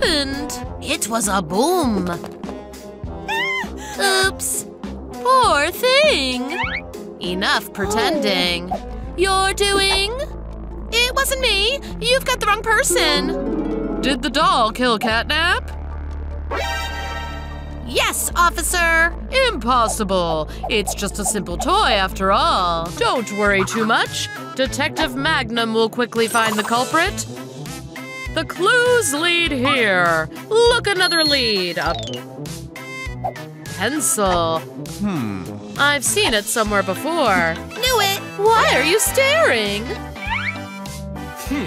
happened? It was a boom. Oops. Poor thing. Enough pretending. You're doing? It wasn't me. You've got the wrong person. Did the doll kill Catnap? Yes, officer. Impossible. It's just a simple toy after all. Don't worry too much. Detective Magnum will quickly find the culprit. The clues lead here. Look, another lead. A pencil. Hmm. I've seen it somewhere before. Knew it. Why are you staring?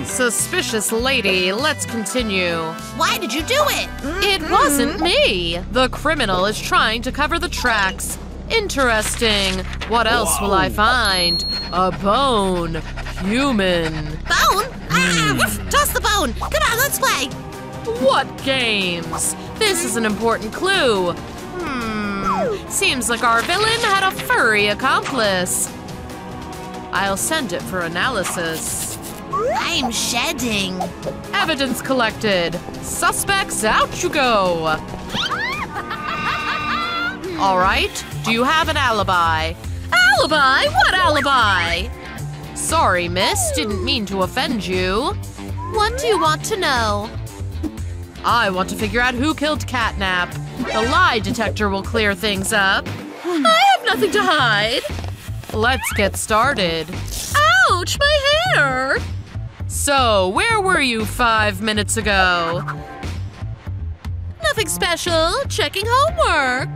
Suspicious lady, let's continue. Why did you do it? It wasn't me. The criminal is trying to cover the tracks. Interesting. What else will I find? A bone. Human. Bone? Ah, woof, toss the bone. Come on, let's play. What games? This is an important clue. Hmm. Seems like our villain had a furry accomplice. I'll send it for analysis. I'm shedding. Evidence collected. Suspects, out you go. All right. Do you have an alibi? Alibi? What alibi? Sorry, miss. Didn't mean to offend you. What do you want to know? I want to figure out who killed Catnap. The lie detector will clear things up. I have nothing to hide. Let's get started. Ouch, my hair! So, where were you five minutes ago? Nothing special. Checking homework.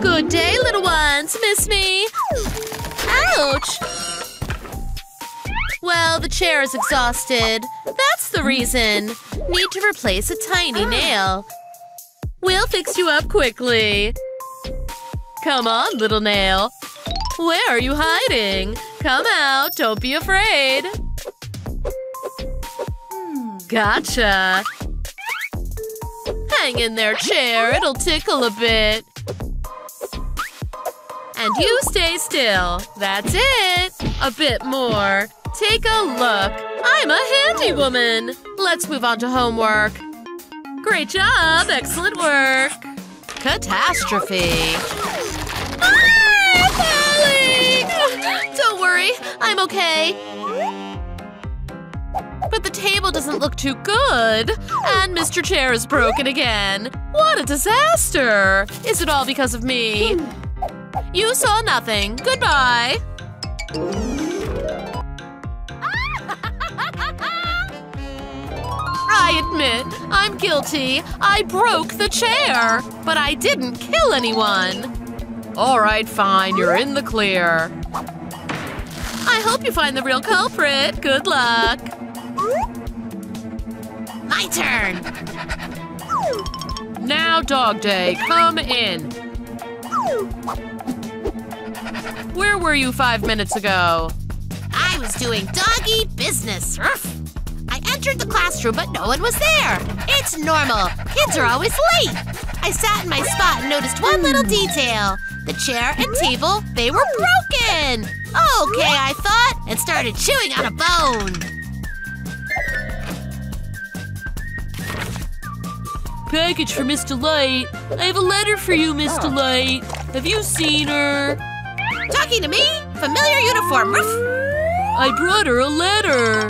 Good day, little ones. Miss me? Ouch! Well, the chair is exhausted. That's the reason. Need to replace a tiny ah. nail. We'll fix you up quickly. Come on, little nail. Where are you hiding? Come out. Don't be afraid. Gotcha. Hang in there, chair. It'll tickle a bit. And you stay still. That's it. A bit more. Take a look. I'm a handy woman. Let's move on to homework. Great job. Excellent work. Catastrophe. Ah! Don't worry. I'm okay. But the table doesn't look too good. And Mr. Chair is broken again. What a disaster! Is it all because of me? You saw nothing. Goodbye. I admit, I'm guilty. I broke the chair. But I didn't kill anyone. All right, fine. You're in the clear. I hope you find the real culprit. Good luck. My turn. Now, Dog Day, come in. Where were you five minutes ago? I was doing doggy business. I entered the classroom, but no one was there. It's normal. Kids are always late. I sat in my spot and noticed one little detail. The chair and table, they were broken. Okay, I thought, and started chewing on a bone. Package for Miss Delight. I have a letter for you, Miss oh. Delight. Have you seen her? Talking to me? Familiar uniform. Ruff. I brought her a letter.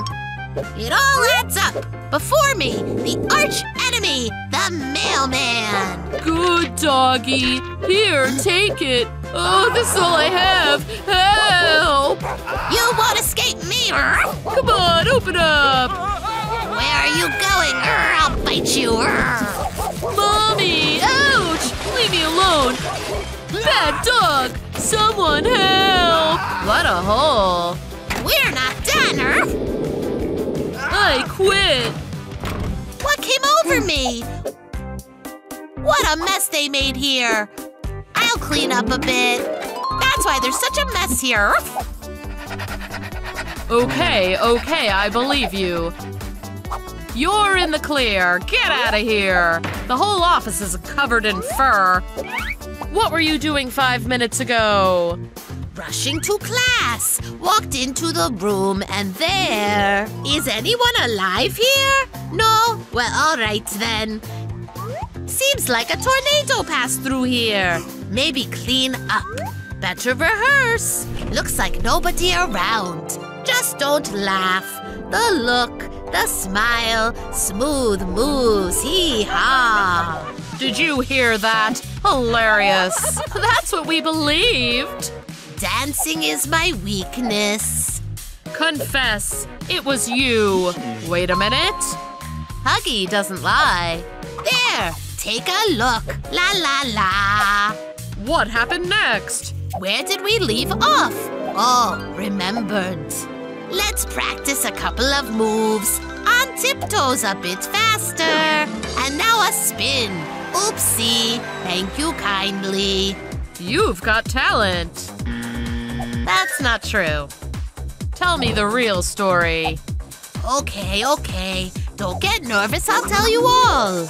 It all adds up. Before me, the arch enemy, the mailman. Good doggy. Here, take it. Oh, this is all I have. Help! You won't escape me. Come on, open up. Where are you going? I'll bite you. Mommy! Ouch! Leave me alone! Bad dog! Someone help! What a hole. We're not done. I quit! What came over me? What a mess they made here. I'll clean up a bit. That's why there's such a mess here. Okay, okay, I believe you. You're in the clear. Get out of here. The whole office is covered in fur. What were you doing five minutes ago? Rushing to class. Walked into the room and there. Is anyone alive here? No? Well, alright then. Seems like a tornado passed through here. Maybe clean up. Better rehearse. Looks like nobody around. Just don't laugh. The look, the smile, smooth moves, hee ha. Did you hear that? Hilarious. That's what we believed. Dancing is my weakness. Confess, it was you. Wait a minute. Huggy doesn't lie. There, take a look. La la la. What happened next? Where did we leave off? Oh, remembered. Let's practice a couple of moves. On tiptoes a bit faster. And now a spin. Oopsie. Thank you kindly. You've got talent. That's not true. Tell me the real story. Okay, okay. Don't get nervous, I'll tell you all.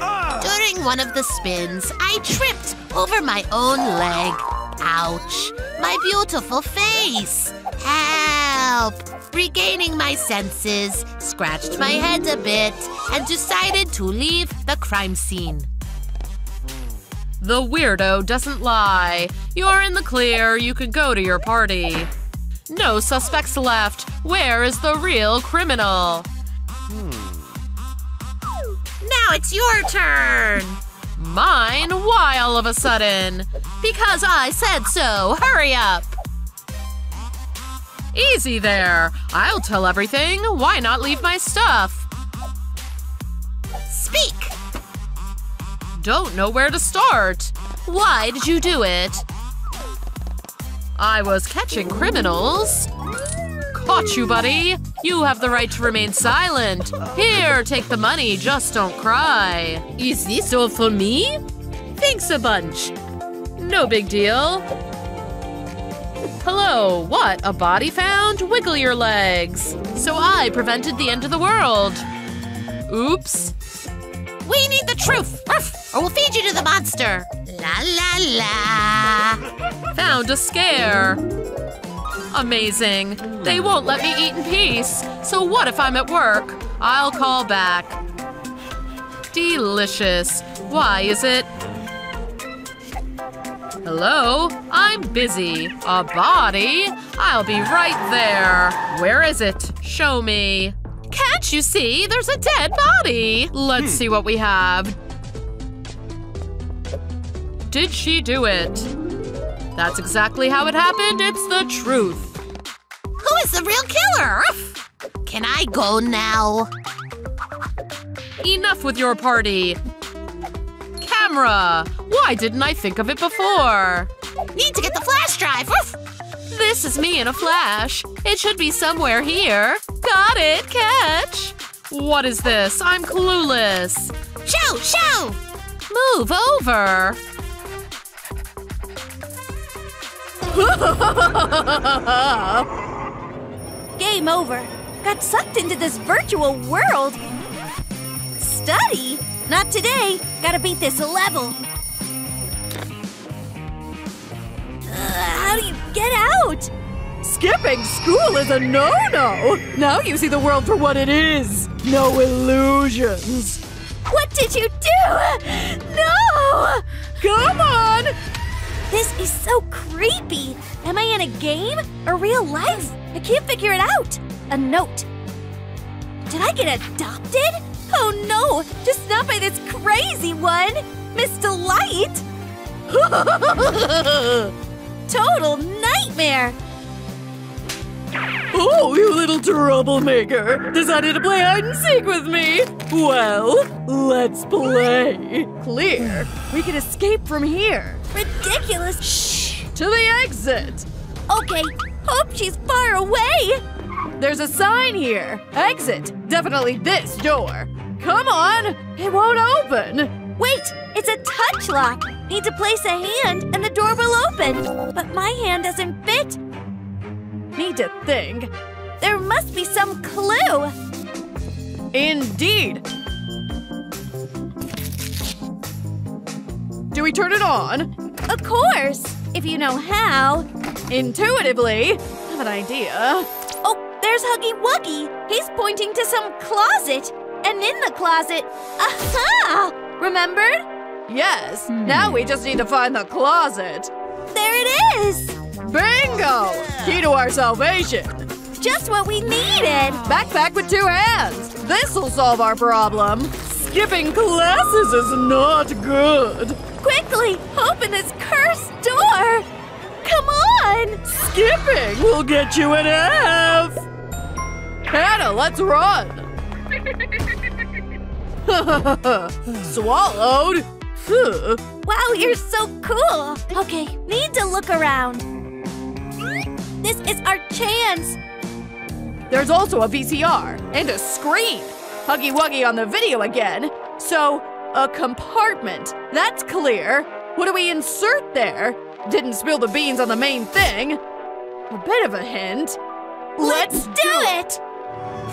Ah! During one of the spins, I tripped over my own leg. Ouch. My beautiful face. Help. Regaining my senses, scratched my head a bit, and decided to leave the crime scene. The weirdo doesn't lie. You're in the clear. You could go to your party. No suspects left. Where is the real criminal? Hmm. Now it's your turn. Mine? Why all of a sudden? Because I said so. Hurry up. Easy there. I'll tell everything. Why not leave my stuff? Speak. Don't know where to start. Why did you do it? I was catching criminals. Caught you, buddy. You have the right to remain silent. Here, take the money. Just don't cry. Is this all for me? Thanks a bunch. No big deal. Hello, what? A body found? Wiggle your legs. So I prevented the end of the world. Oops. We need the truth, Ruff, or we'll feed you to the monster. La la la. Found a scare. Amazing. They won't let me eat in peace. So what if I'm at work? I'll call back. Delicious. Why is it? Hello? I'm busy. A body? I'll be right there. Where is it? Show me. You see? There's a dead body. Let's see what we have. Did she do it? That's exactly how it happened. It's the truth. Who is the real killer? Can I go now? Enough with your party. Camera! Why didn't I think of it before? Need to get the flash drive. This is me in a flash. It should be somewhere here. Got it, catch! What is this? I'm clueless. Show, show. Move over. Game over. Got sucked into this virtual world. Study? Not today. Gotta beat this level. How do you get out? Skipping school is a no-no! Now you see the world for what it is! No illusions! What did you do? No! Come on! This is so creepy. Am I in a game or real life? I can't figure it out. A note. Did I get adopted? Oh no! Just not by this crazy one! Miss Delight! Total nightmare! Oh, you little troublemaker! Decided to play hide and seek with me? Well, let's play. Clear. We can escape from here. Ridiculous! Shh! To the exit! Okay, hope she's far away! There's a sign here. Exit. Definitely this door. Come on! It won't open! Wait, it's a touch lock! Need to place a hand and the door will open! But my hand doesn't fit! Need to think. There must be some clue! Indeed! Do we turn it on? Of course! If you know how. Intuitively, I have an idea. Oh, there's Huggy Wuggy. He's pointing to some closet. And in the closet, aha! Remembered? Yes, hmm. now we just need to find the closet. There it is! Bingo! Key to our salvation. Just what we needed! Backpack with two hands. This'll solve our problem. Skipping classes is not good. Quickly, open this cursed door! Come on! Skipping will get you an F. Hannah, let's run. Swallowed. Wow, you're so cool! Okay, need to look around. This is our chance! There's also a VCR and a screen. Huggy Wuggy on the video again. So, a compartment. That's clear. What do we insert there? Didn't spill the beans on the main thing. A bit of a hint. Let's do it!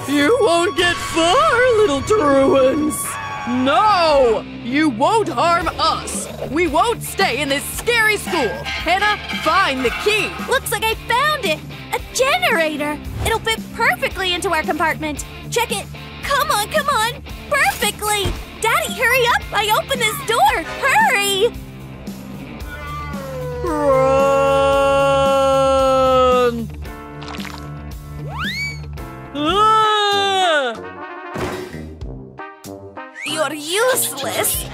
You won't get far, little truants. No! You won't harm us. We won't stay in this scary school. Hannah, find the key. Looks like I found it! A generator! It'll fit perfectly into our compartment. Check it. Come on, come on! Perfectly! Daddy, hurry up! I open this door! Hurry! Run! Useless!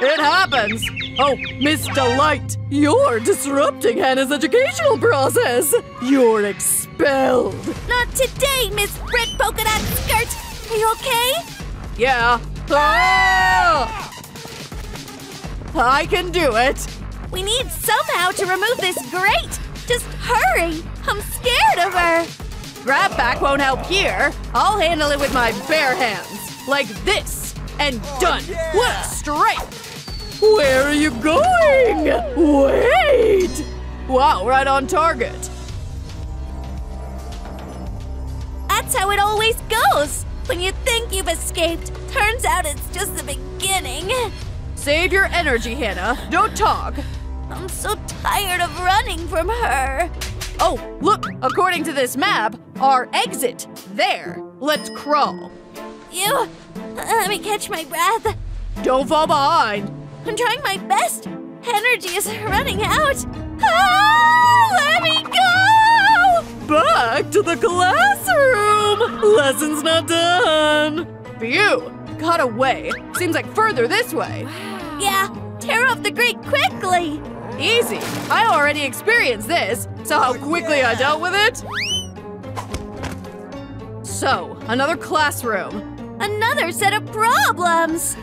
It happens! Oh, Miss Delight, you're disrupting Hannah's educational process! You're expelled! Not today, Miss Red Polka Dot Skirt! Are you okay? Yeah. Ah! I can do it! We need somehow to remove this grate! Just hurry! I'm scared of her! Grab pack won't help here. I'll handle it with my bare hands. Like this. And oh, done. What strength! Where are you going? Wait! Wow, right on target. That's how it always goes! When you think you've escaped, turns out it's just the beginning. Save your energy, Hannah. Don't talk. I'm so tired of running from her. Oh, look, according to this map, our exit. There. Let's crawl. You. Let me catch my breath. Don't fall behind. I'm trying my best. Energy is running out. Ah, let me go! Back to the classroom! Lesson's not done! Phew! Got away. Seems like further this way. Yeah, tear off the grate quickly. Easy. I already experienced this. So how quickly I dealt with it? So, another classroom. Another set of problems.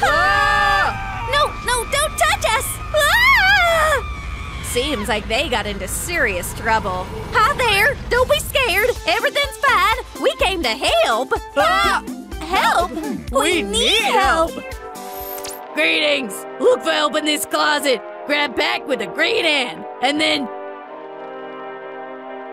Ah! No, no, don't touch us! Ah! Seems like they got into serious trouble. Hi there! Don't be scared! Everything's fine! We came to help! Ah! Help? We, need help! Greetings! Look for help in this closet. Grab pack with a green hand, and then.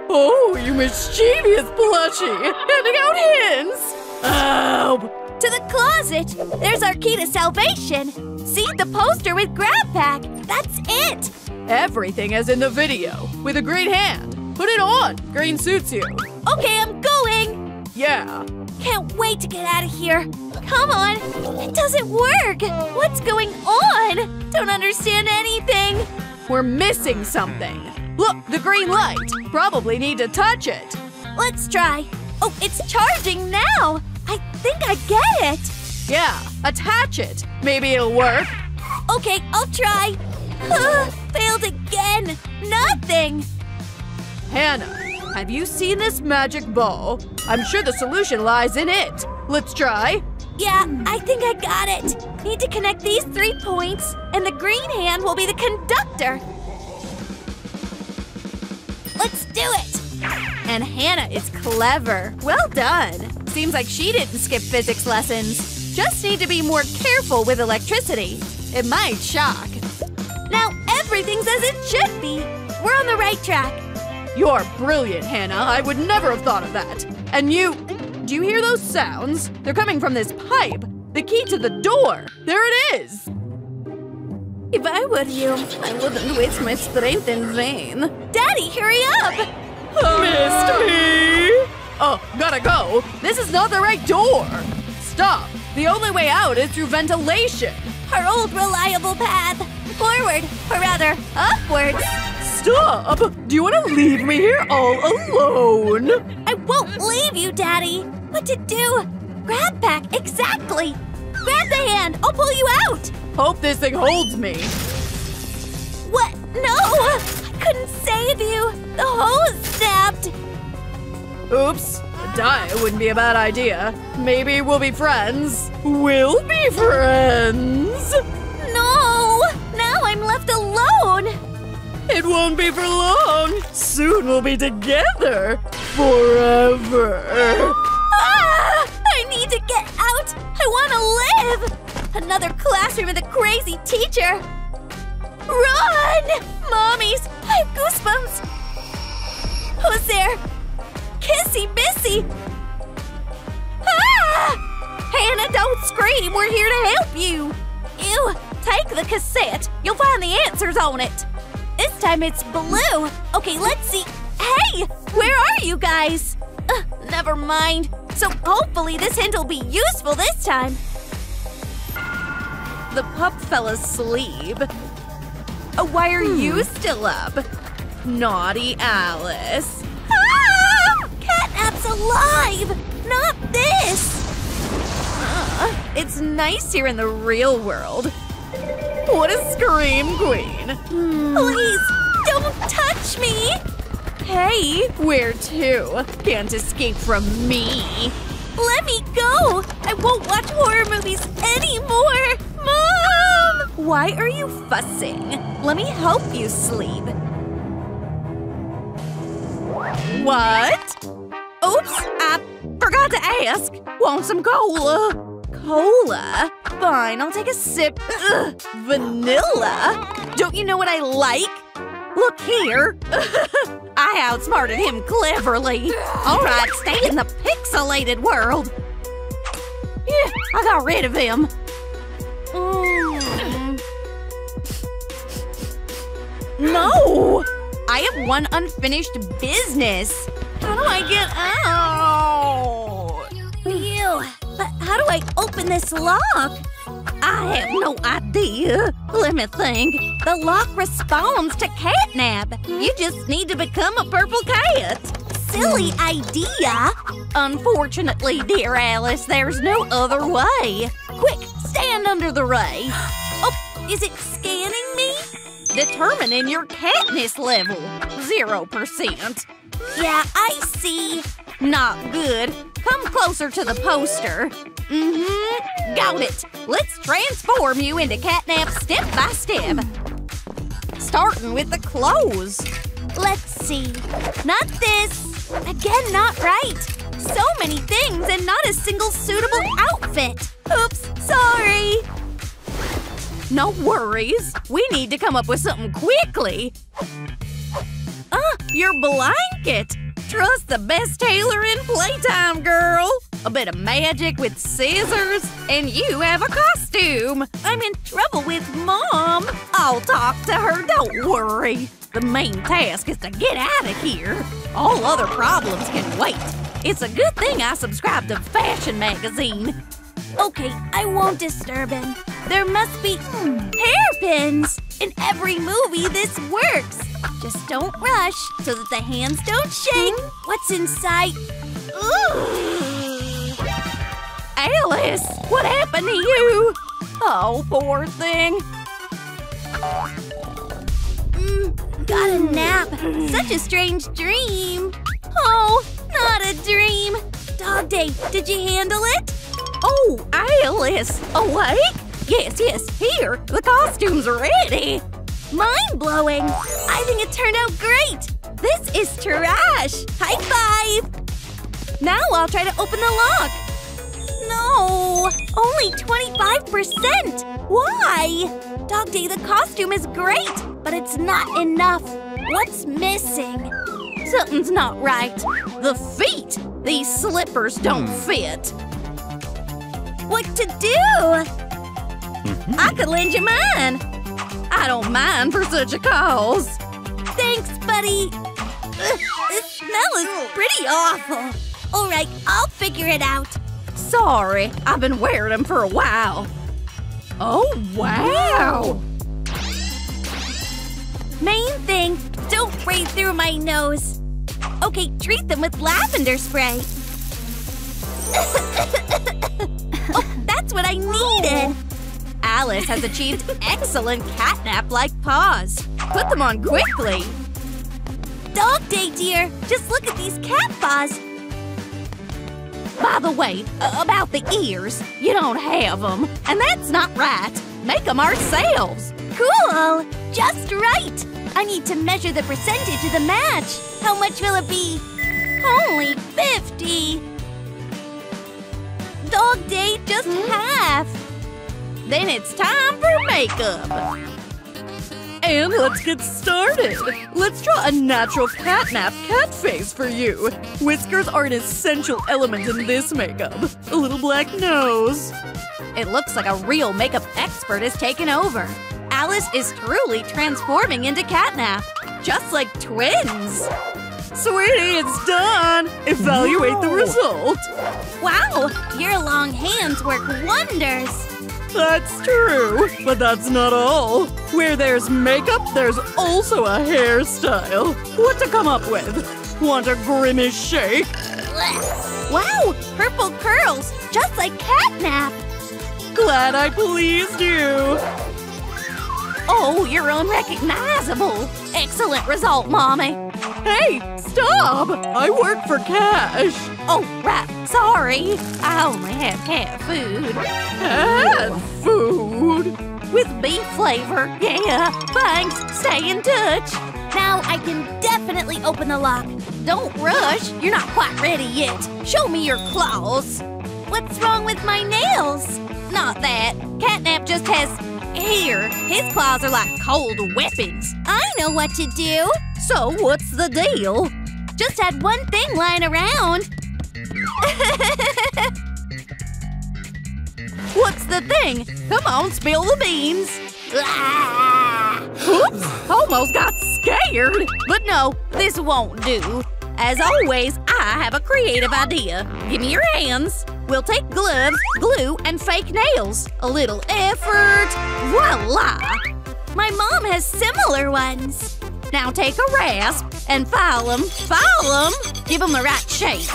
Oh, you mischievous plushie! Handing out hints! Help! To the closet! There's our key to salvation! See the poster with grab pack! That's it! Everything as in the video, with a green hand. Put it on! Green suits you. Okay, I'm going! Yeah. Can't wait to get out of here! Come on! It doesn't work! What's going on? Don't understand anything! We're missing something. Look, the green light. Probably need to touch it. Let's try. Oh, it's charging now! I think I get it! Yeah, attach it. Maybe it'll work. Okay, I'll try. Ah, failed again! Nothing! Hannah, have you seen this magic ball? I'm sure the solution lies in it. Let's try. Yeah, I think I got it. Need to connect these three points, and the green hand will be the conductor. Let's do it! And Hannah is clever. Well done. Seems like she didn't skip physics lessons. Just need to be more careful with electricity. It might shock. Now everything's as it should be. We're on the right track. You're brilliant, Hannah. I would never have thought of that. And you. Do you hear those sounds? They're coming from this pipe. The key to the door. There it is. If I were you, I wouldn't waste my strength in vain. Daddy, hurry up! Missed me! Oh, gotta go. This is not the right door. Stop. The only way out is through ventilation. Our old reliable path. Forward, or rather, upwards. Stop! Do you want to leave me here all alone? I won't leave you, Daddy. What to do? Grab pack, exactly. Grab the hand. I'll pull you out. Hope this thing holds me. What? No! Couldn't save you. The hose snapped. Oops. Die wouldn't be a bad idea. Maybe we'll be friends. We'll be friends. No! Now I'm left alone. It won't be for long. Soon we'll be together. Forever. Ah! I need to get out. I want to live. Another classroom with a crazy teacher. Run! Mommies, I have goosebumps. Who's there? Kissy Missy. Ah! Hannah, don't scream. We're here to help you. Ew, take the cassette. You'll find the answers on it. This time it's blue. Okay, let's see. Hey, where are you guys? Never mind. So hopefully this hint will be useful this time. The pup fell asleep. Oh, why are you still up? Naughty Alice. Ah! Catnap's alive! Not this! Uh, it's nice here in the real world. What a scream queen. Please, don't touch me! Hey, where to? Can't escape from me. Let me go! I won't watch horror movies anymore! Mom! Why are you fussing? Let me help you sleep. What? Oops, I forgot to ask. Want some cola? Cola? Fine, I'll take a sip. Ugh, vanilla? Don't you know what I like? Look here. I outsmarted him cleverly. All right, stay in the pixelated world. Yeah, I got rid of him. No! I have one unfinished business. How do I get out? Ew, but how do I open this lock? I have no idea. Let me think. The lock responds to catnap. You just need to become a purple cat. Silly idea! Unfortunately, dear Alice, there's no other way. Quick, stand under the ray. Oh, is it scanning me? Determining your catness level. Zero percent. Yeah, I see. Not good. Come closer to the poster. Mm-hmm. Got it. Let's transform you into catnap step by step. Starting with the clothes. Let's see. Not this. Again, not right. So many things and not a single suitable outfit. Oops, sorry. No worries. We need to come up with something quickly. Ah, your blanket. Trust the best tailor in playtime, girl. A bit of magic with scissors, and you have a costume. I'm in trouble with Mom. I'll talk to her, don't worry. The main task is to get out of here. All other problems can wait. It's a good thing I subscribe to Fashion Magazine. Okay, I won't disturb him. There must be hairpins. In every movie, this works. Just don't rush so that the hands don't shake. What's inside? Ooh. Alice, what happened to you? Oh, poor thing. Mm, got a nap. Such a strange dream. Oh, not a dream. Dog day, did you handle it? Oh, Alice, awake? Yes, yes, here. The costume's ready. Mind blowing. I think it turned out great. This is trash. High five. Now I'll try to open the lock. No, only 25%. Why? Dog Day, the costume is great, but it's not enough. What's missing? Something's not right. The feet. These slippers don't hmm. fit. What to do? Mm-hmm. I could lend you mine. I don't mind for such a cause. Thanks, buddy. Ugh, this smell is pretty awful. All right, I'll figure it out. Sorry, I've been wearing them for a while. Oh, wow! Main thing, don't breathe through my nose. Okay, treat them with lavender spray. oh, that's what I needed. Alice has achieved excellent catnap-like paws. Put them on quickly. Dog day, dear. Just look at these cat paws. By the way, about the ears, you don't have them. And that's not right. Make them ourselves. Cool! Just right! I need to measure the percentage of the match. How much will it be? Only 50. Dog day, just half. Then it's time for makeup. And let's get started. Let's draw a natural catnap cat face for you. Whiskers are an essential element in this makeup. A little black nose. It looks like a real makeup expert has taken over. Alice is truly transforming into catnap, just like twins. Sweetie, it's done. Evaluate the result. Wow, your long hands work wonders. That's true, but that's not all. Where there's makeup, there's also a hairstyle. What to come up with? Want a grimace shake? Wow, purple curls, just like catnap. Glad I pleased you. Oh, you're unrecognizable. Excellent result, Mommy. Hey, stop! I work for cash. Oh, right. Sorry. I only have cat food. Cat food? With beef flavor. Yeah, thanks. Stay in touch. Now I can definitely open the lock. Don't rush. You're not quite ready yet. Show me your claws. What's wrong with my nails? Not that. Catnap just has hair. His claws are like cold weapons. I know what to do. So what's the deal? Just had one thing lying around. What's the thing? Come on, spill the beans. Ah! Oops, almost got scared. But no, this won't do. As always, I have a creative idea. Give me your hands. We'll take gloves, glue, and fake nails. A little effort. Voila! My mom has similar ones. Now take a rasp and file them. File them. Give them the right shape.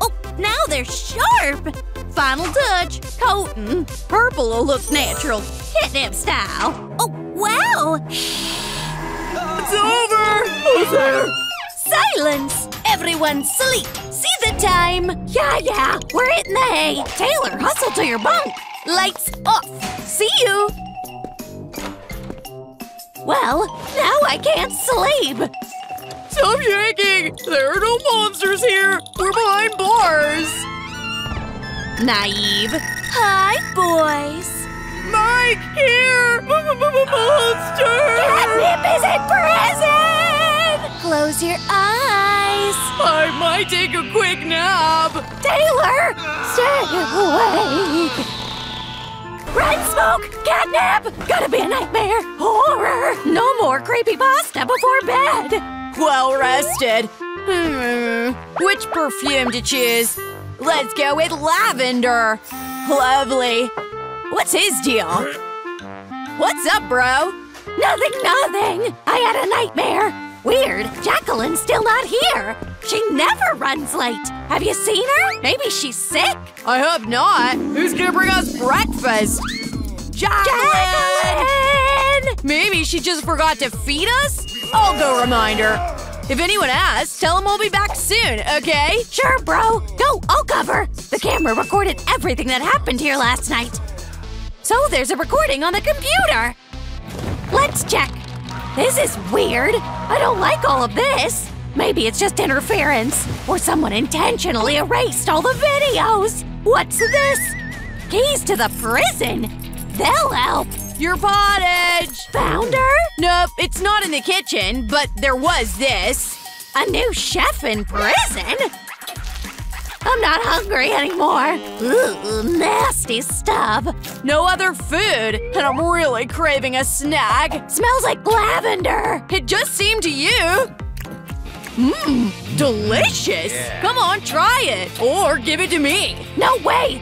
Oh, now they're sharp. Final touch, coating. Purple will look natural, catnap style. Oh, wow! It's over! Who's there? Silence! Everyone sleep! See the time! Yeah, yeah, we're hitting the hay. Taylor, hustle to your bunk. Lights off. See you. Well, now I can't sleep. Stop shaking! There are no monsters here! We're behind bars! Naive. Hi, boys. Mike, here! Monster! Catnip is in prison! Close your eyes. I might take a quick nap. Taylor, stay awake. Red smoke! Catnap! Gotta be a nightmare! Horror! No more creepypasta before bed! Well rested. Hmm. Which perfume to choose? Let's go with lavender. Lovely. What's his deal? What's up, bro? Nothing, nothing. I had a nightmare. Weird. Jacqueline's still not here. She never runs late. Have you seen her? Maybe she's sick. I hope not. Who's gonna bring us breakfast? Jacqueline! Jacqueline! Maybe she just forgot to feed us? I'll go remind her. If anyone asks, tell them we'll be back soon, okay? Sure, bro. Go, I'll cover. The camera recorded everything that happened here last night. So there's a recording on the computer. Let's check. This is weird. I don't like all of this. Maybe it's just interference, or someone intentionally erased all the videos. What's this? Keys to the prison? They'll help. Your pottage! Found her? Nope, it's not in the kitchen, but there was this. A new chef in prison? I'm not hungry anymore. Ooh, nasty stuff. No other food, and I'm really craving a snack. Smells like lavender. It just seemed to you. Mmm, delicious. Come on, try it. Or give it to me. No way.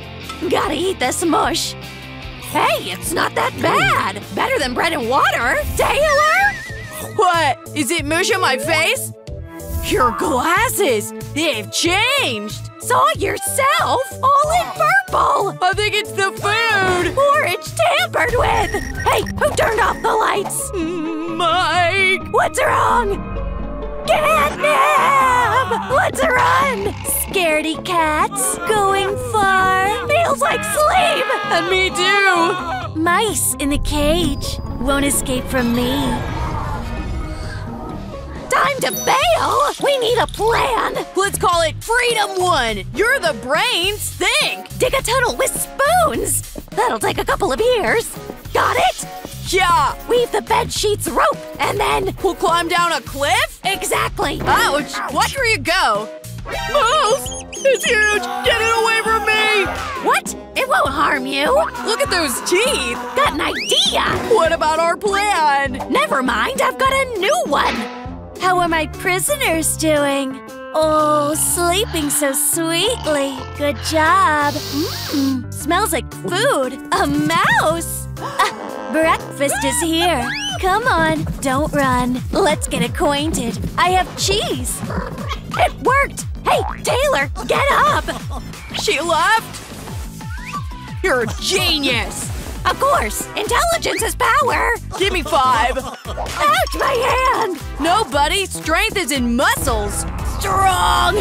Gotta eat this mush. Hey, it's not that bad. Better than bread and water. Taylor? What? Is it mush on my face? Your glasses! They've changed! Saw yourself! All in purple! I think it's the food! Or it's tampered with! Hey, who turned off the lights? Mike! What's wrong? Catnap! Let's run! Scaredy cats going far. Feels like sleep! And me too! Mice in the cage won't escape from me. Time to bail! We need a plan! Let's call it Freedom One! You're the brains! Think! Dig a tunnel with spoons! That'll take a couple of years. Got it? Yeah! Weave the bed sheets rope, and then. We'll climb down a cliff? Exactly! Ouch! Watch where you go! Mouse! It's huge! Get it away from me! What? It won't harm you! Look at those teeth! Got an idea! What about our plan? Never mind, I've got a new one! How are my prisoners doing? Oh, sleeping so sweetly. Good job. Mmm, smells like food. A mouse. Ah, breakfast is here. Come on, don't run. Let's get acquainted. I have cheese. It worked! Hey, Taylor, get up! She left? You're a genius! Of course, intelligence is power! Give me five! Ouch, my hand! No, buddy, strength is in muscles! Strong!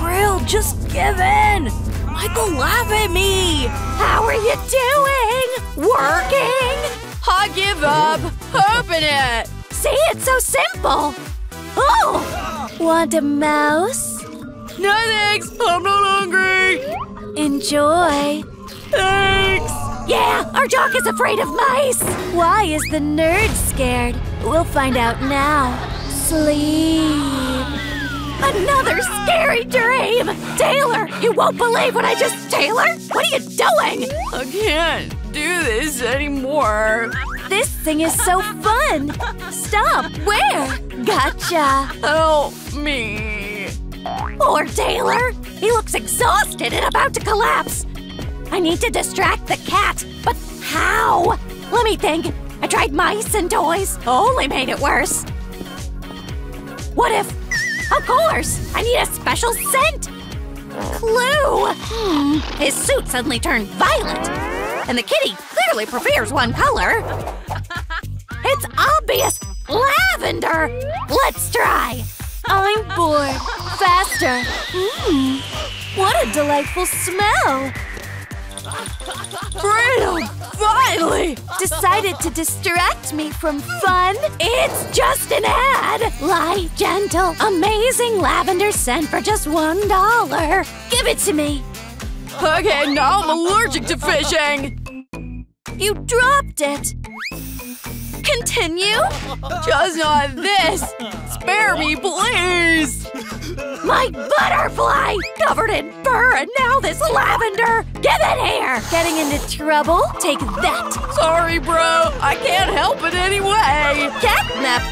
Grill, just give in. Michael, laugh at me! How are you doing? Working? I give up! Open it! See, it's so simple! Oh! Want a mouse? No thanks! I'm not hungry! Enjoy. Thanks! Yeah, our jock is afraid of mice! Why is the nerd scared? We'll find out now. Sleep. Another scary dream! Taylor, you won't believe what I just. Taylor? What are you doing? I can't do this anymore. This thing is so fun. Stop. Where? Gotcha. Help me. Poor Taylor! He looks exhausted and about to collapse! I need to distract the cat, but how? Let me think. I tried mice and toys, only made it worse. What if. Of course! I need a special scent! Clue! Hmm, his suit suddenly turned violet. And the kitty clearly prefers one color. It's obvious! Lavender! Let's try! I'm bored. Faster. Mmm. What a delightful smell. Freedom! Finally! Decided to distract me from fun? It's just an ad! Light, gentle, amazing lavender scent for just one dollar. Give it to me. Okay, now I'm allergic to fishing! You dropped it. Continue? Just not this! Spare me, please! My butterfly! Covered in fur and now this lavender! Give it here! Getting into trouble? Take that. Sorry, bro. I can't help it anyway. Catnap.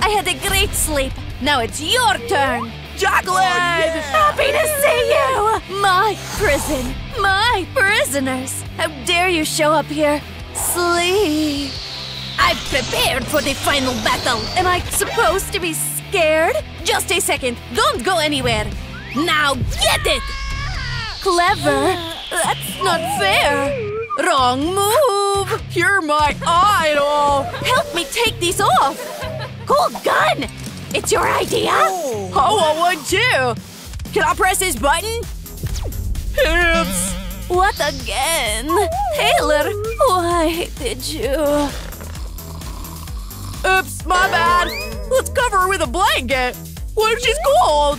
I had a great sleep. Now it's your turn. Chocolate! Oh, Happy to see you! My prison. My prisoners. How dare you show up here? Sleep. I've prepared for the final battle. Am I supposed to be scared? Just a second. Don't go anywhere. Now get it! Clever. That's not fair. Wrong move. You're my idol! Help me take these off. Cool gun! It's your idea? Oh, I want too! Can I press this button? Oops! What again? Taylor, why did you? Oops, my bad! Let's cover her with a blanket! What if she's cold?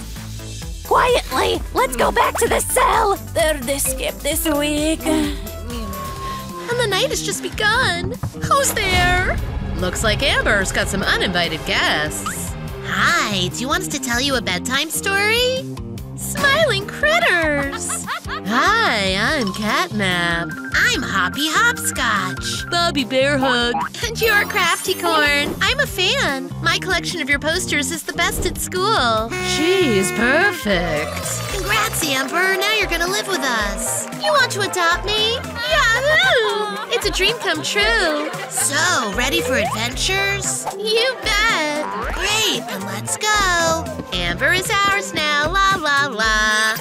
Quietly, let's go back to the cell! Third escape this week. And the night has just begun. Who's there? Looks like Amber's got some uninvited guests. Hi, do you want us to tell you a bedtime story? Smiling critters! Hi, I'm Catnap. I'm Hoppy Hopscotch. Bobby Bear Hug. And you're Crafty Corn. I'm a fan. My collection of your posters is the best at school. She's perfect. Congrats, Amber. Now you're gonna live with us. You want to adopt me? Yahoo! It's a dream come true. So, ready for adventures? You bet. Great, then let's go. Amber is ours now. La la la.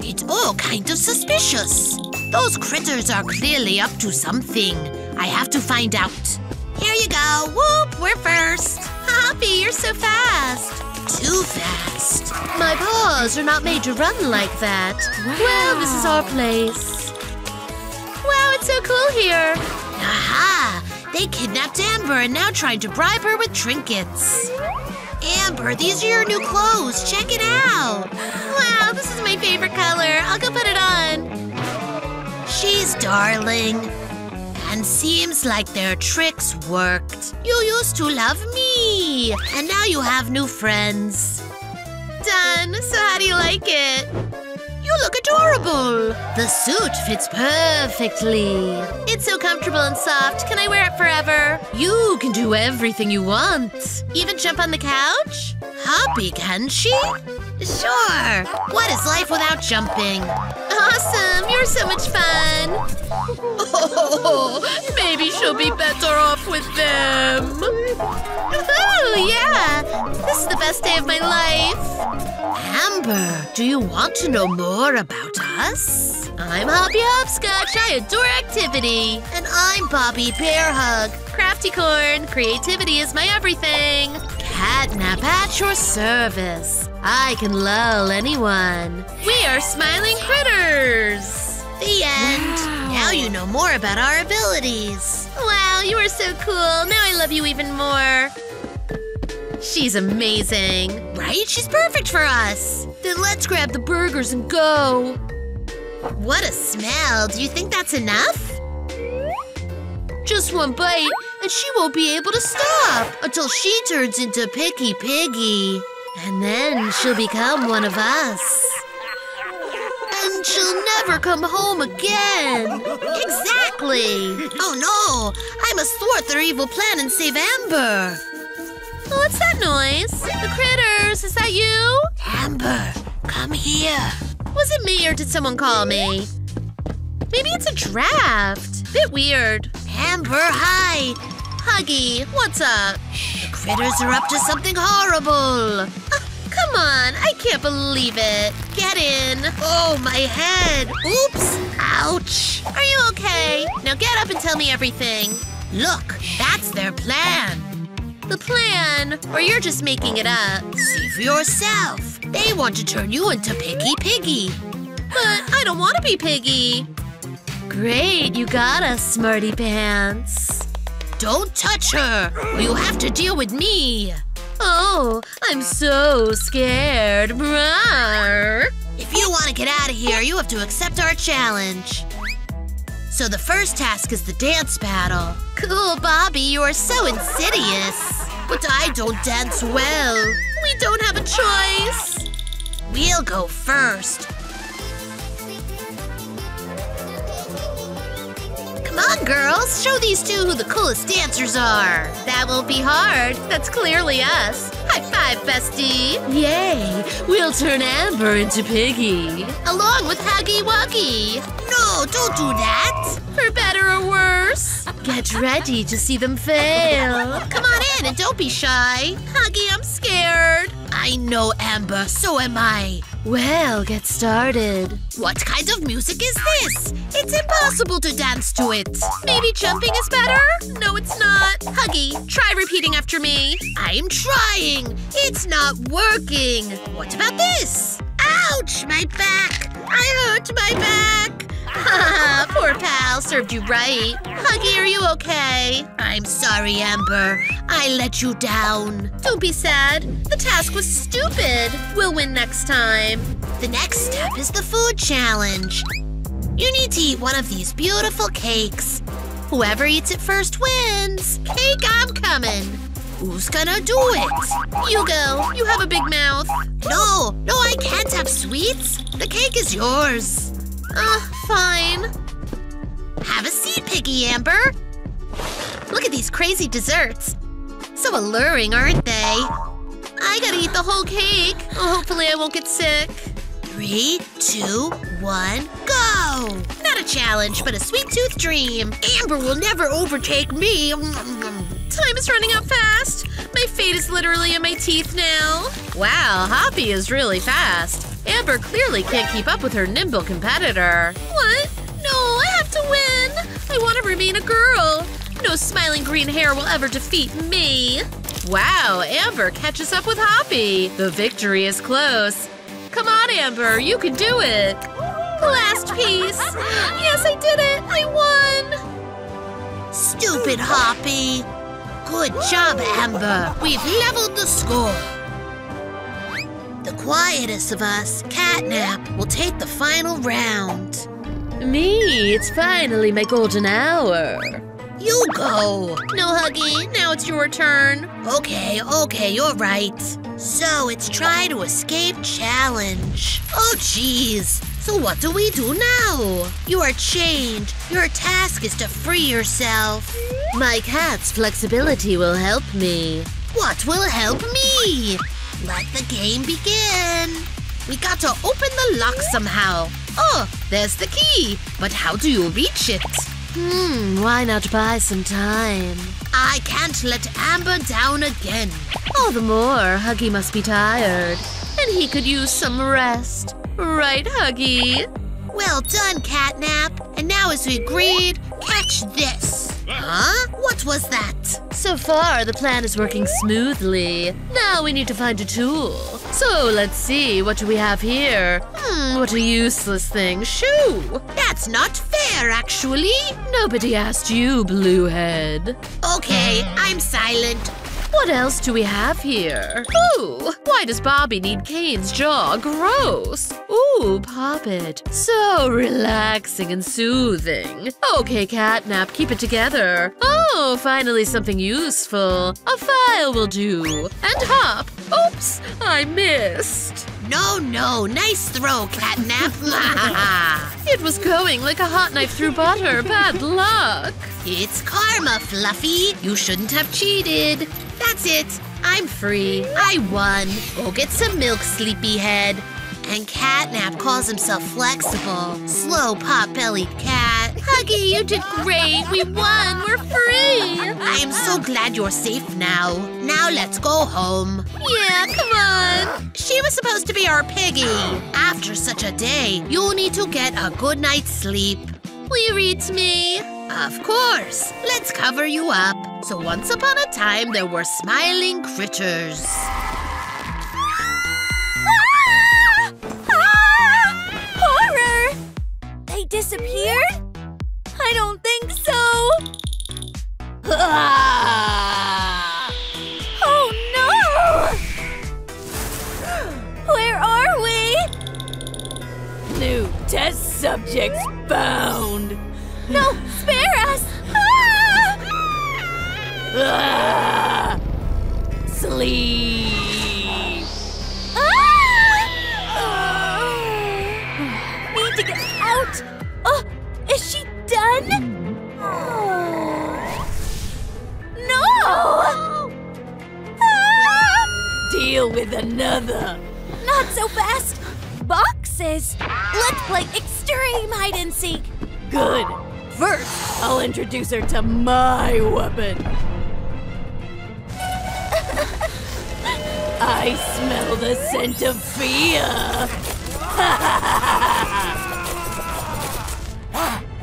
It's all kind of suspicious. Those critters are clearly up to something. I have to find out. Here you go. Whoop, we're first. Hoppy, you're so fast. Too fast. My paws are not made to run like that. Wow. Well, this is our place. Wow, it's so cool here. Aha! They kidnapped Amber and now trying to bribe her with trinkets. Amber, these are your new clothes. Check it out. Wow, this is my favorite color. I'll go put it on. She's darling. And seems like their tricks worked. You used to love me, and now you have new friends. Done. So how do you like it? You look adorable. The suit fits perfectly. It's so comfortable and soft. Can I wear it forever? You can do everything you want. Even jump on the couch? Hoppy, can she? Sure. What is life without jumping? Awesome. You're so much fun. Oh, maybe she'll be better off with them. Oh, yeah. This is the best day of my life. Amber, do you want to know more about us? I'm Hoppy Hopscotch. I adore activity. And I'm Bobby Bear Hug. Crafty Corn. Creativity is my everything. Catnap at your service. I can lull anyone. We are smiling critters. The end. Now you know more about our abilities. Wow, you are so cool. Now I love you even more. She's amazing. Right? She's perfect for us. Then let's grab the burgers and go. What a smell. Do you think that's enough? Just one bite, and she won't be able to stop. Until she turns into Picky Piggy. And then she'll become one of us. And she'll never come home again. Exactly. Oh no! I must thwart their evil plan and save Amber. Oh, what's that noise? The critters, is that you? Amber, come here. Was it me or did someone call me? Maybe it's a draft. Bit weird. Amber, hi. Huggy, what's up? The critters are up to something horrible. Ah, come on, I can't believe it. Get in. Oh, my head. Oops. Ouch. Are you okay? Now get up and tell me everything. Look, that's their plan. The plan, or you're just making it up. See for yourself. They want to turn you into Picky Piggy. But I don't want to be Piggy. Great, you got us, Smarty Pants. Don't touch her, you'll have to deal with me. Oh, I'm so scared. Rawr. If you want to get out of here, you have to accept our challenge. So the first task is the dance battle. Cool, Bobby, you are so insidious. But I don't dance well. We don't have a choice. We'll go first. Come on, girls. Show these two who the coolest dancers are. That won't be hard. That's clearly us. High five, bestie. Yay! We'll turn Amber into Piggy. Along with Huggy Wuggy. No, don't do that. For better or worse. Get ready to see them fail. Come on in and don't be shy. Huggy, I'm scared. I know, Amber. So am I. Well, get started. What kind of music is this? It's impossible to dance to it. Maybe jumping is better? No, it's not. Huggy, try repeating after me. I'm trying. It's not working. What about this? Ouch, my back. I hurt my back. Poor pal, served you right. Huggy, are you okay? I'm sorry, Amber. I let you down. Don't be sad. The task was stupid. We'll win next time. The next step is the food challenge. You need to eat one of these beautiful cakes. Whoever eats it first wins. Cake, I'm coming. Who's gonna do it? You go. You have a big mouth. No, no, I can't have sweets. The cake is yours. Uh, fine. Have a seat, Piggy Amber. Look at these crazy desserts. So alluring, aren't they? I gotta eat the whole cake. Oh, hopefully I won't get sick. Three, two, one, go! Not a challenge, but a sweet tooth dream. Amber will never overtake me. Time is running up fast. My fate is literally in my teeth now. Wow, Hoppy is really fast. Amber clearly can't keep up with her nimble competitor. What? No, I have to win. I want to remain a girl. No smiling green hair will ever defeat me. Wow, Amber catches up with Hoppy. The victory is close. Come on, Amber, you can do it. Last piece. Yes, I did it. I won. Stupid Hoppy. Good job, Amber. We've leveled the score. The quietest of us, Catnap, will take the final round. Me, it's finally my golden hour. You go. No, Huggy, now it's your turn. Okay, okay, you're right. So it's try to escape challenge. Oh, jeez. So what do we do now? You are chained. Your task is to free yourself. My cat's flexibility will help me. What will help me? Let the game begin. We got to open the lock somehow. Oh, there's the key. But how do you reach it? Hmm, why not buy some time? I can't let Amber down again. All the more, Huggy must be tired. And he could use some rest. Right, Huggy? Well done, Catnap. And now, as we agreed, catch this. Huh? What was that? So far, the plan is working smoothly. Now we need to find a tool. So let's see, what do we have here? Hmm, what a useless thing. Shoo! That's not fair, actually. Nobody asked you, Bluehead. Okay, I'm silent. What else do we have here? Ooh, why does Bobby need Kane's jaw? Gross. Ooh, pop it. So relaxing and soothing. Okay, Catnap, keep it together. Oh, finally something useful. A file will do. And hop. Oops, I missed. No, no, nice throw, Catnap. It was going like a hot knife through butter. Bad luck. it's karma, Fluffy. You shouldn't have cheated. That's it. I'm free. I won. Go get some milk, sleepyhead. And Catnap calls himself flexible. Slow pot-bellied cat. Huggy, you did great. We won. We're free. I am so glad you're safe now. Now let's go home. Yeah, come on. She was supposed to be our piggy. After such a day, you'll need to get a good night's sleep. Will you read to me? Of course. Let's cover you up. So once upon a time, there were smiling critters. Ah! Ah! Horror! They disappeared? I don't think so. Ah! test subjects found. No, spare us! Ah! Ah! Sleep. Ah! Need to get out. Oh, is she done? Oh. No! Deal with another. Not so fast. Let's play extreme hide and seek. Good. First, I'll introduce her to my weapon. I smell the scent of fear.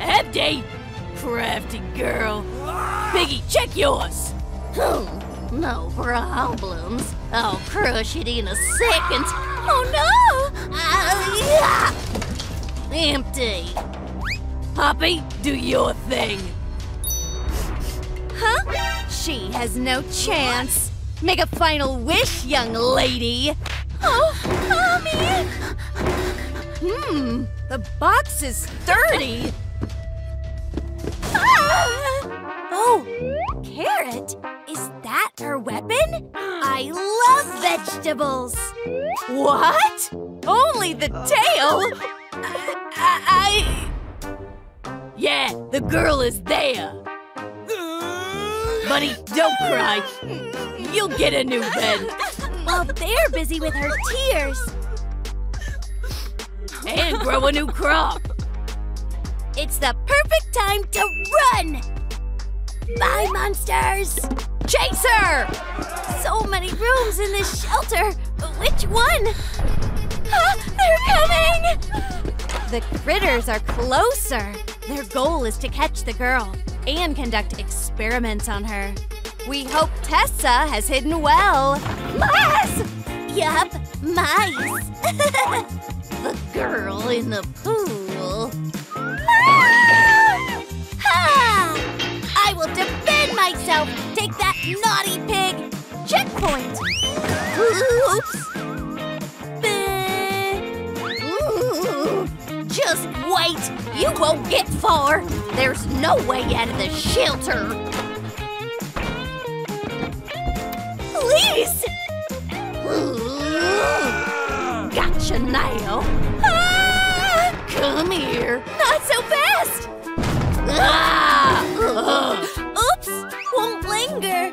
Empty. Crafty girl. Piggy, check yours. Hmm. No problems. I'll crush it in a second. Oh no! Ah, yeah. Empty. Hoppy, do your thing. Huh? She has no chance. Make a final wish, young lady. Oh, mommy! Hmm, the box is sturdy. Ah! Oh, carrot. That her weapon? I love vegetables. What? Only the tail? I, I... Yeah, the girl is there. Bunny, don't cry. You'll get a new bed. While they're busy with her tears. And grow a new crop. It's the perfect time to run! Bye, monsters! Chaser! So many rooms in this shelter. Which one? Ah, they're coming! The critters are closer. Their goal is to catch the girl and conduct experiments on her. We hope Tessa has hidden well. Mice! Yup, mice. the girl in the pool. Ah! Ha! I will defend myself. Take that naughty pig. Checkpoint. Oops. Just wait. You won't get far. There's no way out of the shelter. Please. Gotcha now. Ah! Come here. Not so fast. Ah! Won't linger.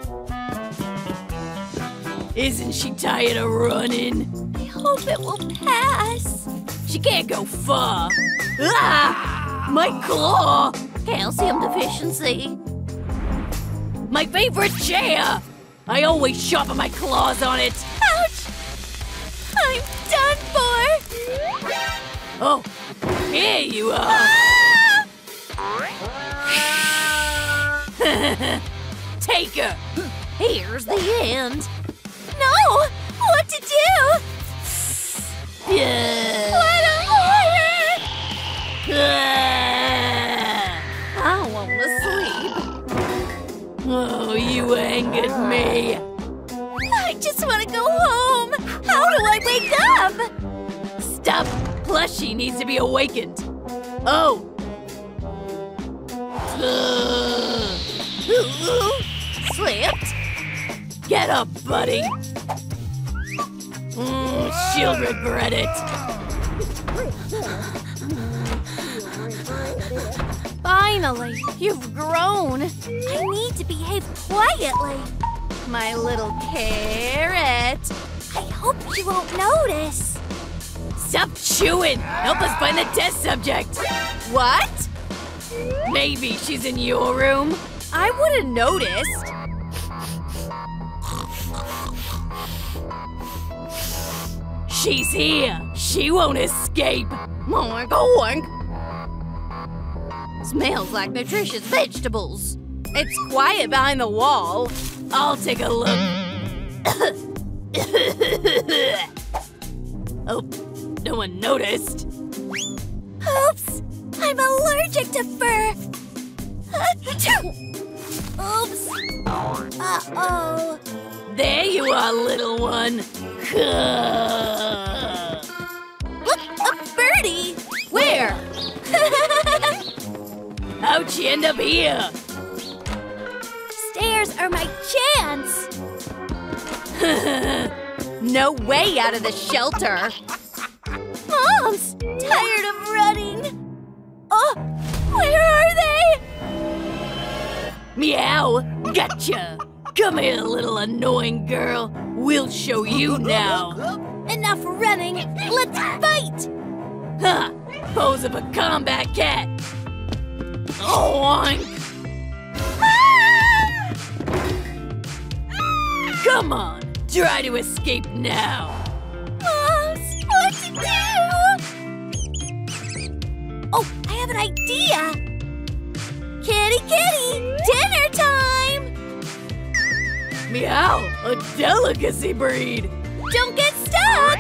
Isn't she tired of running? I hope it will pass. She can't go far. Ah! My claw! Calcium deficiency. My favorite chair! I always sharpen my claws on it. Ouch! I'm done for! Oh, here you are. Take her. Here's the end. No! What to do? Yeah. What a horror! I want to sleep. Oh, you angered me. I just want to go home. How do I wake up? Stop. Plushie needs to be awakened. Oh. Slipped. Get up, buddy. Mm, she'll regret it. Finally, you've grown. I need to behave quietly. My little carrot. I hope she won't notice. Stop chewing. Help us find the test subject. What? Maybe she's in your room. I would have noticed. She's here. She won't escape. Oink, oink. Smells like nutritious vegetables. It's quiet behind the wall. I'll take a look. oh, no one noticed. Oops! I'm allergic to fur. Oops. Uh-oh. There you are, little one. Look, a birdie. Where? How'd she end up here? Stairs are my chance. no way out of the shelter. Mom's tired of running. Oh, where are they? Meow! Gotcha! Come here, little annoying girl. We'll show you now. Enough running. Let's fight. Huh! Pose of a combat cat. Oink! Ah! Come on, try to escape now. Moms, what to do? Oh, I have an idea. Kitty, kitty, dinner time. Meow! A delicacy breed. Don't get stuck.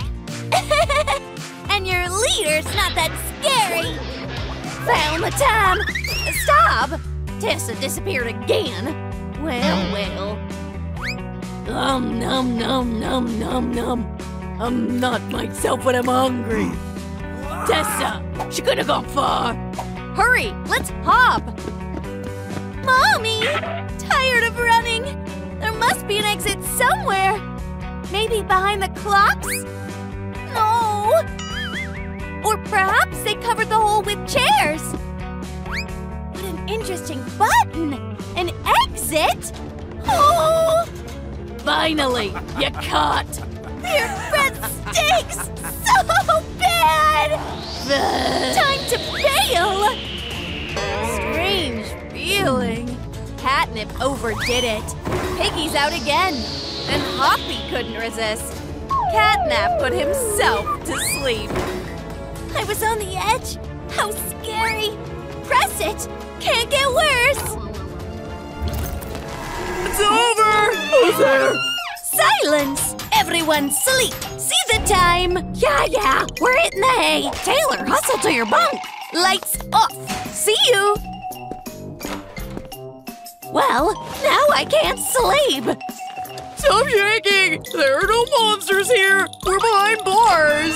and your leader's not that scary. Found the time. Stop. Tessa disappeared again. Well, well. Um, num, num, num, num, num. I'm not myself when I'm hungry. Tessa, she could have gone far. Hurry, let's hop. Mommy, tired of running. There must be an exit somewhere. Maybe behind the clocks? No. Or perhaps they covered the hole with chairs. What an interesting button. An exit? Oh! Finally, you caught. Your breath stinks so bad! Time to bail! Feeling. Catnip overdid it. Piggy's out again. And Hoppy couldn't resist. Catnap put himself to sleep. I was on the edge. How scary! Press it! Can't get worse! It's over! Who's there? Silence! Everyone sleep! See the time! Yeah, yeah, we're hitting the hay! Taylor, hustle to your bunk! Lights off! See you! Well, now I can't sleep! Stop shaking! There are no monsters here! We're behind bars!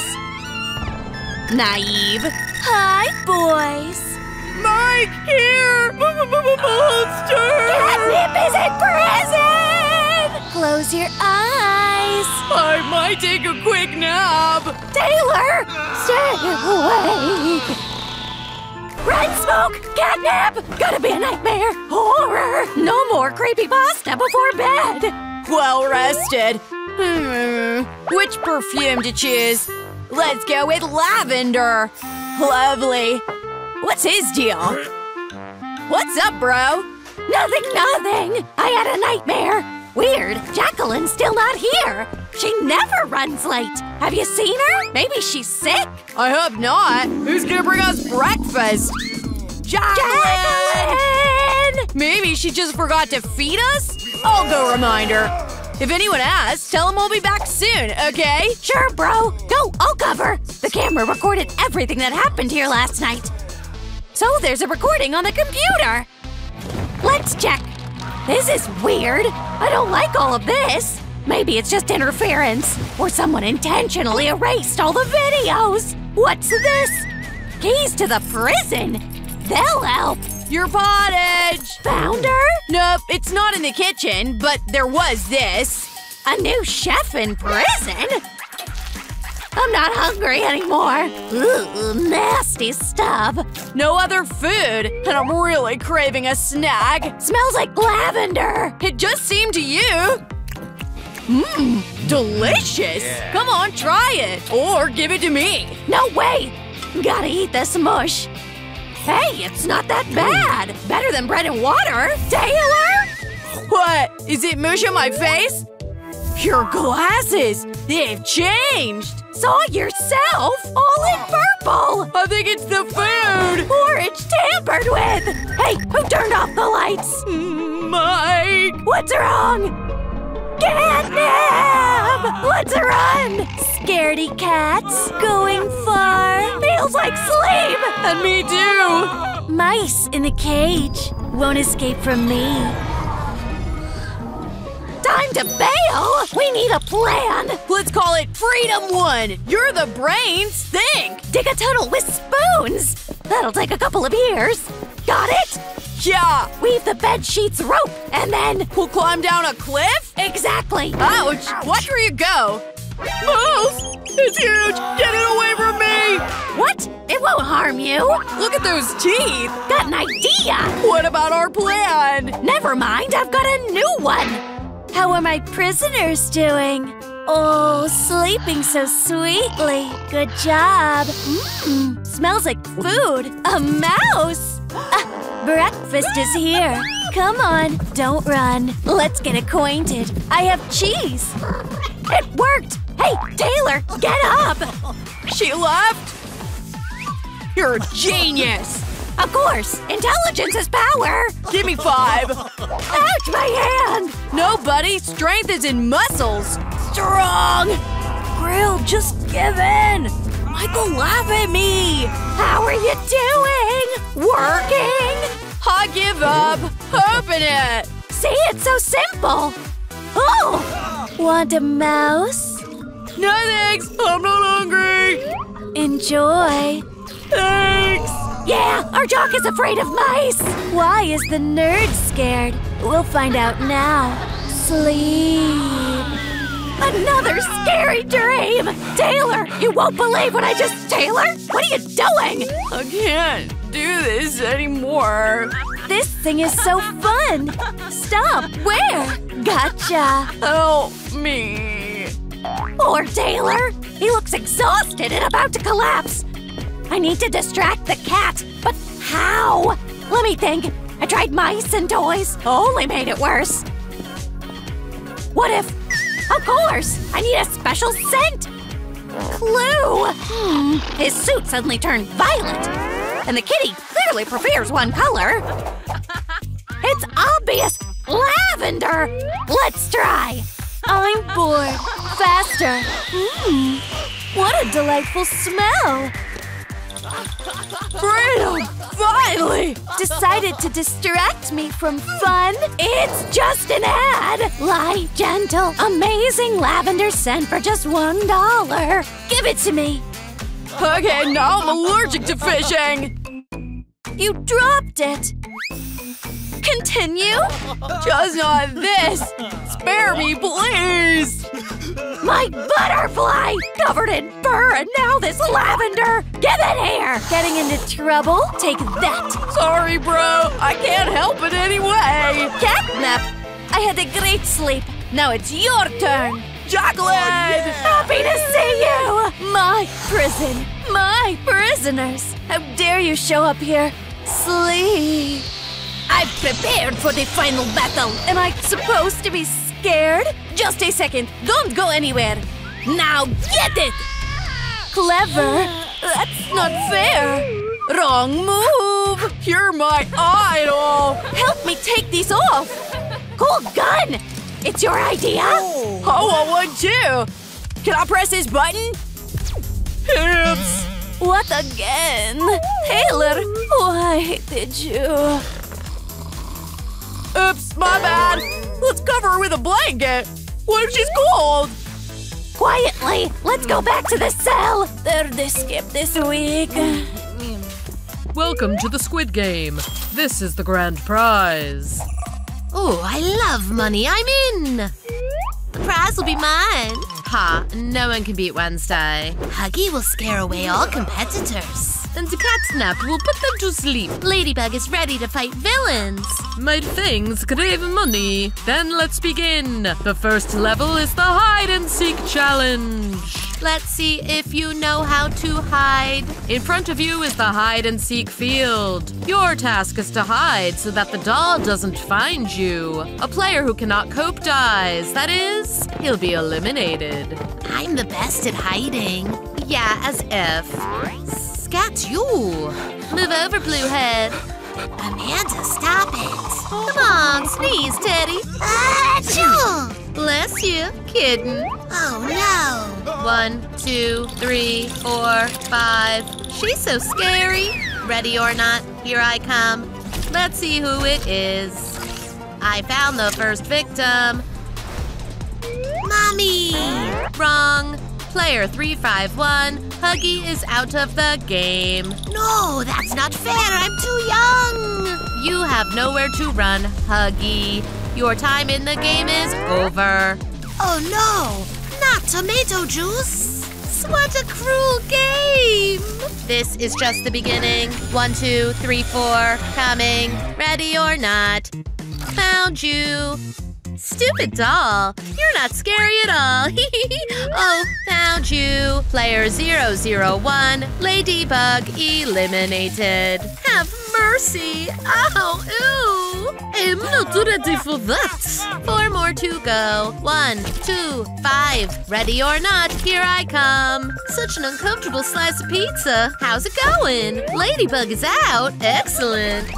Naive. Hi, boys! Mike, here! Monster! Catnip is in prison! Close your eyes! I might take a quick nap. Taylor! Stay awake! Run, Smoke! Catnip! Gotta be a nightmare! Horror! No more creepypasta before bed! Well rested. Hmm. Which perfume to choose? Let's go with lavender. Lovely. What's his deal? What's up, bro? Nothing, nothing! I had a nightmare! Weird, Jacqueline's still not here! She never runs late! Have you seen her? Maybe she's sick? I hope not. Who's gonna bring us breakfast? Jacqueline! Maybe she just forgot to feed us? I'll go remind her. If anyone asks, tell them we'll be back soon, okay? Sure, bro. Go, I'll cover. The camera recorded everything that happened here last night. So there's a recording on the computer. Let's check. This is weird. I don't like all of this. Maybe it's just interference, or someone intentionally erased all the videos. What's this? Keys to the prison. They'll help. Your pottage! Found her? Nope, it's not in the kitchen, but there was this. A new chef in prison? I'm not hungry anymore. Ooh, nasty stuff. No other food, and I'm really craving a snack. Smells like lavender. It just seemed to you. Mmm, delicious. Come on, try it. Or give it to me. No way. Gotta eat this mush. Hey, it's not that bad. Better than bread and water. Taylor? What? Is it mush on my face? Your glasses! They've changed! Saw yourself? All in purple! I think it's the food! Orange tampered with! Hey, who turned off the lights? Mike! What's wrong? Catnip! Let's run! Scaredy cats going far. Feels like sleep! And me too! Mice in the cage won't escape from me. Time to bail! We need a plan! Let's call it Freedom One! You're the brains! Think! Dig a tunnel with spoons! That'll take a couple of years. Got it? Yeah! Weave the bed sheets rope, and then. We'll climb down a cliff? Exactly! Ouch! Watch where you go! Mouse! It's huge! Get it away from me! What? It won't harm you! Look at those teeth! Got an idea! What about our plan? Never mind, I've got a new one! How are my prisoners doing? Oh, sleeping so sweetly. Good job. Mmm, smells like food. A mouse! Breakfast is here. Come on, don't run. Let's get acquainted. I have cheese. It worked! Hey, Taylor, get up! She left? You're a genius! Of course, intelligence is power! Give me five! Ouch, my hand! No, buddy, strength is in muscles! Strong! Grill, just give in! Michael, laugh at me! How are you doing? Working? I give up! Open it! See, it's so simple! Oh! Want a mouse? No thanks! I'm not hungry! Enjoy. Thanks! Yeah, our jock is afraid of mice! Why is the nerd scared? We'll find out now. sleep. Another scary dream! Taylor, you won't believe what I just. Taylor? What are you doing? I can't do this anymore. This thing is so fun! Stop! Where? Gotcha! Help me. Poor Taylor! He looks exhausted and about to collapse! I need to distract the cat, but how? Let me think. I tried mice and toys, only made it worse. What if. Of course! I need a special scent! Clue! Hmm. His suit suddenly turned violet. And the kitty clearly prefers one color. It's obvious! Lavender! Let's try! I'm bored. Faster. Mmm. What a delightful smell! Freedom! Finally! Decided to distract me from fun? It's just an ad! Light, gentle, amazing lavender scent for just one dollar. Give it to me. Okay, now I'm allergic to fishing. You dropped it. Continue? Just not this. Spare me, please. My butterfly! Covered in fur and now this lavender! Give it here! Getting into trouble? Take that! Sorry, bro. I can't help it anyway. Catnap! I had a great sleep. Now it's your turn! Jacqueline! Happy to see you! My prison! My prisoners! How dare you show up here? Sleep! I've prepared for the final battle! Am I supposed to be scared? Just a second, don't go anywhere! Now get it! Clever! That's not fair! Wrong move! You're my idol. Help me take these off! Cool gun! It's your idea? Oh, oh I would too. Can I press this button? Oops. What again? Taylor, why did you? Oops, my bad. Let's cover her with a blanket. What if she's cold? Quietly, let's go back to the cell. Third escape this week. Welcome to the Squid Game. This is the grand prize. Oh, I love money. I'm in. The prize will be mine. Ha, no one can beat Wednesday. Huggy will scare away all competitors. And the catnap will put them to sleep. Ladybug is ready to fight villains. My things crave money. Then let's begin. The first level is the hide and seek challenge. Let's see if you know how to hide. In front of you is the hide and seek field. Your task is to hide so that the doll doesn't find you. A player who cannot cope dies. That is, he'll be eliminated. I'm the best at hiding. Yeah, as if. Scat you. Move over, Bluehead. Amanda, stop it. Come on, sneeze, Teddy. Achoo! Bless you, kitten. Oh no. One, two, three, four, five. She's so scary. Ready or not, here I come. Let's see who it is. I found the first victim. Mommy! Wrong. Player 351, Huggy is out of the game. No, that's not fair. I'm too young. You have nowhere to run, Huggy. Your time in the game is over. Oh no, not tomato juice. What a cruel game! This is just the beginning. One, two, three, four. Coming. Ready or not. Found you. Stupid doll. You're not scary at all. oh, found you. Player 001, Ladybug eliminated. Have mercy. Oh, Ow, ew. I'm not ready for that. Four more to go. One, two, five. Ready or not, here I come. Such an uncomfortable slice of pizza. How's it going? Ladybug is out. Excellent.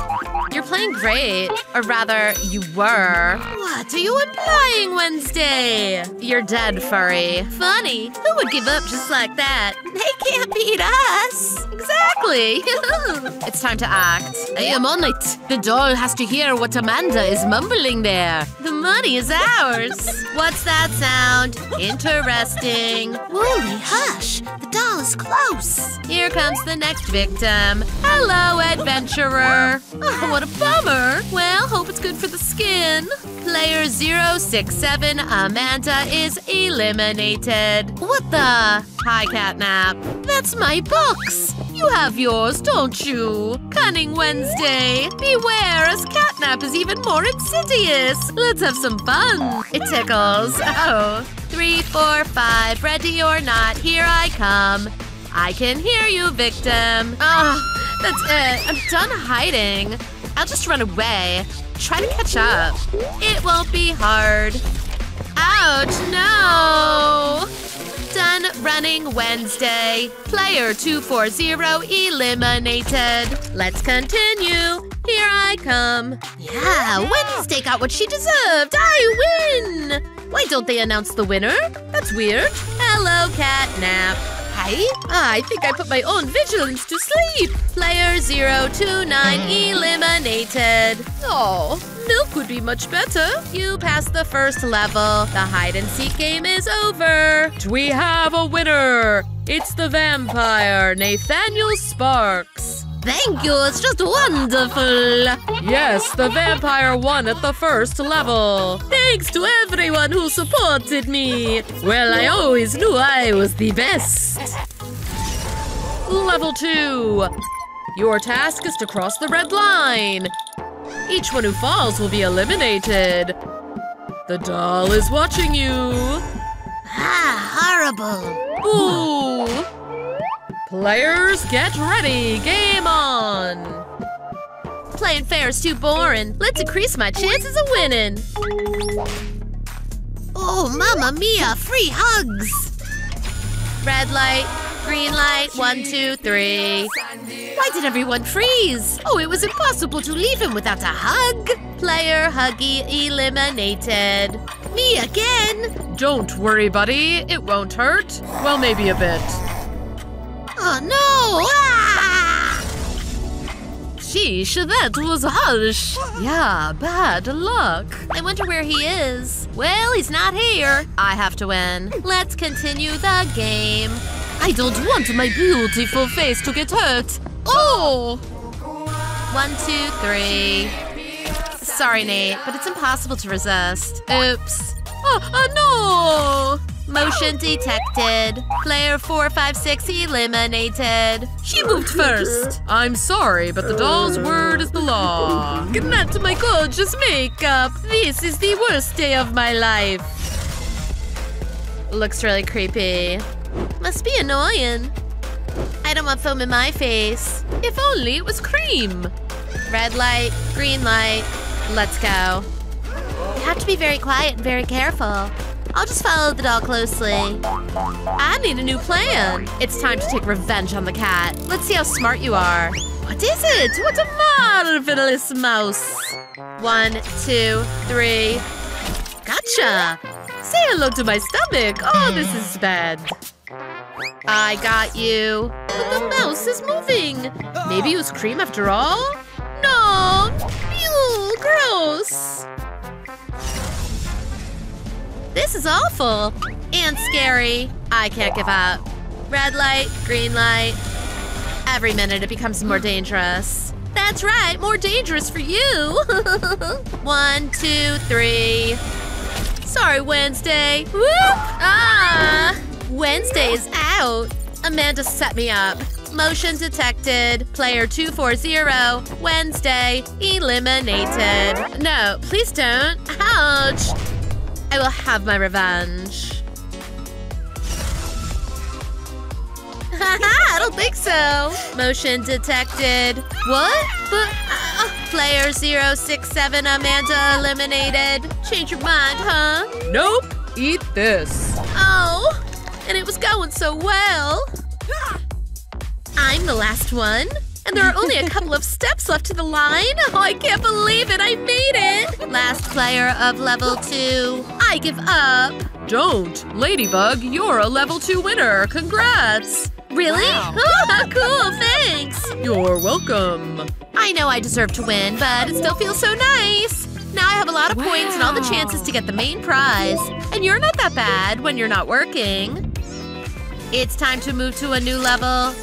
You're playing great. Or rather, you were. What are you implying, Wednesday? You're dead, furry. Funny. Who would give up just like that? They can't beat us. Exactly. it's time to act. I am on it. The doll has to hear what Amanda is mumbling there. The money is ours. What's that sound? Interesting. Wooly, hush. The doll is close. Here comes the next victim. Hello, adventurer. Oh, what a bummer. Well, hope it's good for the skin. Player 067, Amanda, is eliminated. What the? Hi, Catnap. That's my books. You have yours, don't you? Cunning Wednesday. Beware, as Catnap is even more insidious. Let's have some fun. It tickles. Oh. Three, four, five. Ready or not, here I come. I can hear you, victim. Oh, that's it. I'm done hiding. I'll just run away. Try to catch up. It won't be hard. Ouch, no! Done running Wednesday. Player 240 eliminated. Let's continue. Here I come. Yeah, Wednesday got what she deserved. I win! Why don't they announce the winner? That's weird. Hello, Catnap. Ah, I think I put my own vigilance to sleep. Player 029 eliminated. Oh, milk would be much better. You passed the first level. The hide and seek game is over. We have a winner! It's the vampire, Nathaniel Sparks. Thank you, it's just wonderful. Yes, the vampire won at the first level. Thanks to everyone who supported me. Well, I always knew I was the best. Level 2. Your task is to cross the red line. Each one who falls will be eliminated. The doll is watching you. Ah, horrible. Ooh. Players, get ready. Game on. Playing fair is too boring. Let's increase my chances of winning. Oh, mamma mia, free hugs. Red light, green light, one, two, three. Why did everyone freeze? Oh, it was impossible to leave him without a hug. Player Huggy eliminated. Me again. Don't worry, buddy. It won't hurt. Well, maybe a bit. Oh no! Ah! Sheesh, that was harsh. Yeah, bad luck. I wonder where he is. Well, he's not here. I have to win. Let's continue the game. I don't want my beautiful face to get hurt. Oh! One, two, three. Sorry, Nate, but it's impossible to resist. Oops. Oh, oh no! Motion detected. Player 456 eliminated. She moved first. I'm sorry, but the doll's word is the law. Good night to my gorgeous makeup. This is the worst day of my life. Looks really creepy. Must be annoying. I don't want foam in my face. If only it was cream. Red light, green light. Let's go. You have to be very quiet and very careful. I'll just follow the doll closely. I need a new plan. It's time to take revenge on the cat. Let's see how smart you are. What is it? What a marvelous mouse. One, two, three. Gotcha. Say hello to my stomach. Oh, this is bad. I got you. But the mouse is moving. Maybe it was cream after all? No. Ew, gross. This is awful. And scary. I can't give up. Red light, green light. Every minute it becomes more dangerous. That's right, more dangerous for you. One, two, three. Sorry, Wednesday. Whoop! Ah! Wednesday is out. Amanda set me up. Motion detected. Player 240. Wednesday eliminated. No, please don't. Ouch! I will have my revenge. I don't think so. Motion detected. What? But, uh, player 067 Amanda eliminated. Change your mind, huh? Nope. Eat this. Oh, and it was going so well. I'm the last one. And there are only a couple of steps left to the line. Oh, I can't believe it. I made it. Last player of level two. I give up. Don't. Ladybug, you're a level 2 winner. Congrats. Really? Oh, cool. Thanks. You're welcome. I know I deserve to win, but it still feels so nice. Now I have a lot of points and all the chances to get the main prize. And you're not that bad when you're not working. It's time to move to a new level.